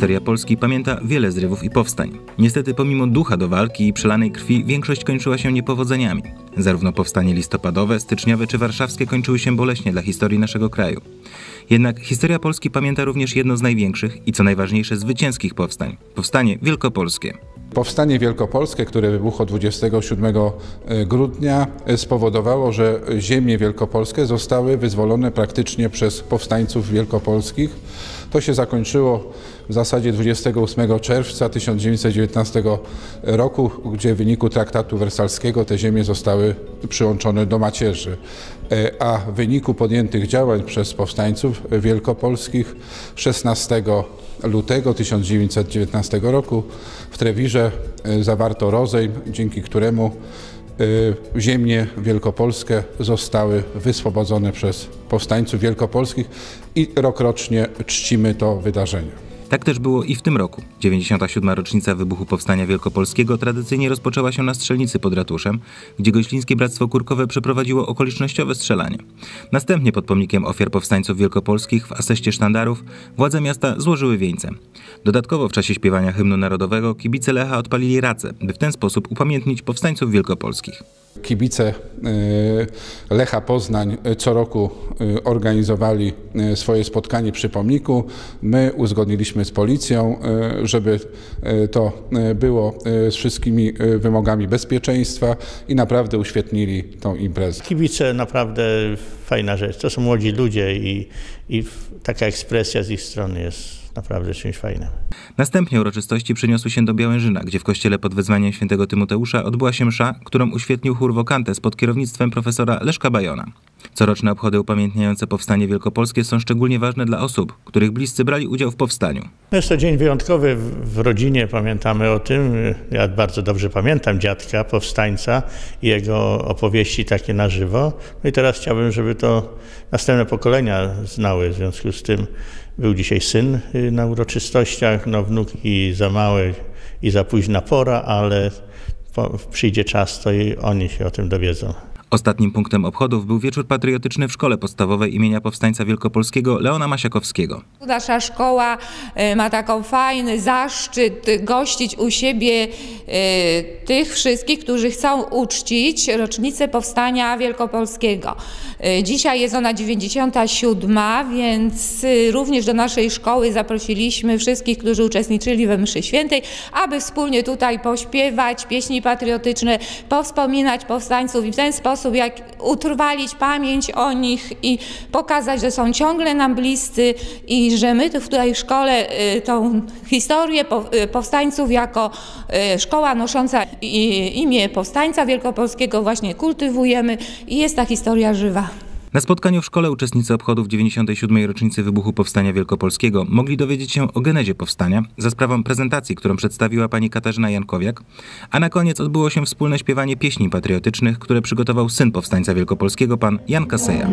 historia Polski pamięta wiele zrywów i powstań. Niestety, pomimo ducha do walki i przelanej krwi, większość kończyła się niepowodzeniami. Zarówno powstanie listopadowe, styczniowe czy warszawskie kończyły się boleśnie dla historii naszego kraju. Jednak historia Polski pamięta również jedno z największych i co najważniejsze zwycięskich powstań powstanie wielkopolskie. Powstanie wielkopolskie, które wybuchło 27 grudnia, spowodowało, że ziemie wielkopolskie zostały wyzwolone praktycznie przez powstańców wielkopolskich. To się zakończyło w zasadzie 28 czerwca 1919 roku, gdzie w wyniku traktatu wersalskiego te ziemie zostały przyłączone do macierzy. A w wyniku podjętych działań przez powstańców wielkopolskich 16 lutego 1919 roku w Trewirze zawarto rozejm, dzięki któremu ziemie wielkopolskie zostały wyswobodzone przez powstańców wielkopolskich i rokrocznie czcimy to wydarzenie. Tak też było i w tym roku. 97. rocznica wybuchu Powstania Wielkopolskiego tradycyjnie rozpoczęła się na strzelnicy pod ratuszem, gdzie Goślińskie Bractwo Kurkowe przeprowadziło okolicznościowe strzelanie. Następnie pod pomnikiem ofiar powstańców wielkopolskich w aseście sztandarów władze miasta złożyły wieńce. Dodatkowo w czasie śpiewania hymnu narodowego kibice Lecha odpalili race, by w ten sposób upamiętnić powstańców wielkopolskich. Kibice Lecha Poznań co roku organizowali swoje spotkanie przy pomniku. My uzgodniliśmy z policją, żeby to było z wszystkimi wymogami bezpieczeństwa i naprawdę uświetnili tą imprezę. Kibice naprawdę fajna rzecz. To są młodzi ludzie i, i taka ekspresja z ich strony jest naprawdę czymś fajnym. Następnie uroczystości przeniosły się do Białężyna, gdzie w kościele pod wezwaniem świętego Tymoteusza odbyła się msza, którą uświetnił chór Wokantes pod kierownictwem profesora Leszka Bajona. Coroczne obchody upamiętniające powstanie wielkopolskie są szczególnie ważne dla osób, których bliscy brali udział w powstaniu. Jest to dzień wyjątkowy w rodzinie, pamiętamy o tym. Ja bardzo dobrze pamiętam dziadka, powstańca i jego opowieści takie na żywo. No i teraz chciałbym, żeby to następne pokolenia znały. W związku z tym był dzisiaj syn na uroczystościach, no wnuki za małe i za późna pora, ale przyjdzie czas, to i oni się o tym dowiedzą. Ostatnim punktem obchodów był wieczór patriotyczny w szkole podstawowej imienia powstańca wielkopolskiego Leona Masiakowskiego. Nasza szkoła ma taką fajny zaszczyt gościć u siebie tych wszystkich, którzy chcą uczcić rocznicę powstania wielkopolskiego. Dzisiaj jest ona 97, więc również do naszej szkoły zaprosiliśmy wszystkich, którzy uczestniczyli we mszy świętej, aby wspólnie tutaj pośpiewać pieśni patriotyczne, powspominać powstańców i w ten sposób sposób, jak utrwalić pamięć o nich i pokazać, że są ciągle nam bliscy i że my tutaj w szkole tą historię powstańców jako szkoła nosząca imię powstańca wielkopolskiego właśnie kultywujemy i jest ta historia żywa. Na spotkaniu w szkole uczestnicy obchodów 97. rocznicy wybuchu Powstania Wielkopolskiego mogli dowiedzieć się o genezie powstania za sprawą prezentacji, którą przedstawiła pani Katarzyna Jankowiak, a na koniec odbyło się wspólne śpiewanie pieśni patriotycznych, które przygotował syn powstańca wielkopolskiego, pan Jan Kaseja.